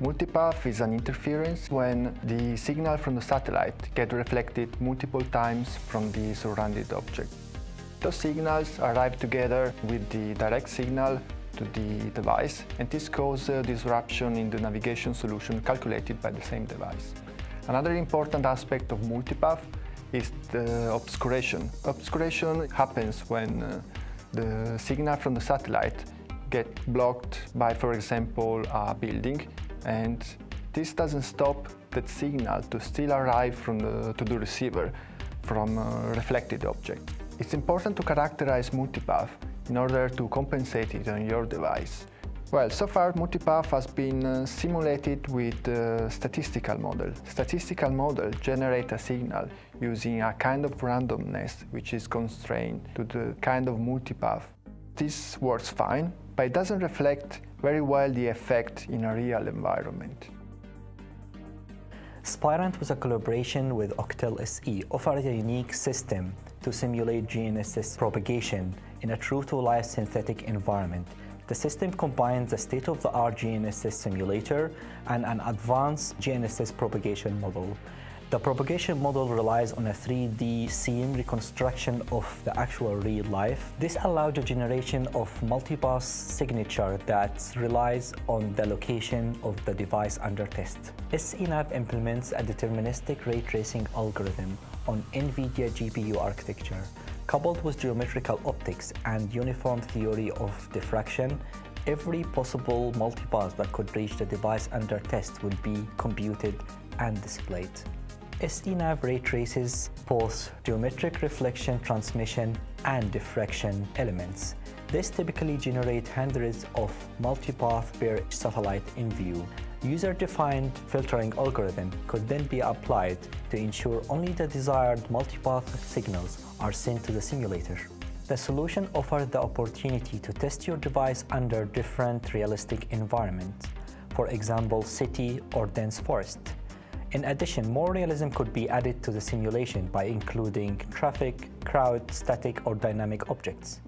Multipath is an interference when the signal from the satellite gets reflected multiple times from the surrounded object. Those signals arrive together with the direct signal to the device and this causes disruption in the navigation solution calculated by the same device. Another important aspect of multipath is the obscuration. Obscuration happens when uh, the signal from the satellite get blocked by, for example, a building and this doesn't stop that signal to still arrive from the, to the receiver from a reflected object. It's important to characterize multipath in order to compensate it on your device. Well, so far multipath has been uh, simulated with a statistical model. Statistical model generate a signal using a kind of randomness which is constrained to the kind of multipath. This works fine, but it doesn't reflect very well the effect in a real environment. Spirent was a collaboration with OKTAL SE, offered a unique system to simulate GNSS propagation in a true-to-life synthetic environment. The system combines a state-of-the-art GNSS simulator and an advanced GNSS propagation model. The propagation model relies on a 3D scene reconstruction of the actual real life. This allowed the generation of multipath signature that relies on the location of the device under test. SENAV implements a deterministic ray tracing algorithm on NVIDIA GPU architecture. Coupled with geometrical optics and uniform theory of diffraction, every possible multipath that could reach the device under test would be computed and displayed. SENAV ray traces both geometric reflection transmission and diffraction elements. This typically generates hundreds of multipath per satellite in view. User-defined filtering algorithm could then be applied to ensure only the desired multipath signals are sent to the simulator. The solution offers the opportunity to test your device under different realistic environments, for example city or dense forest. In addition, more realism could be added to the simulation by including traffic, crowd, static or dynamic objects.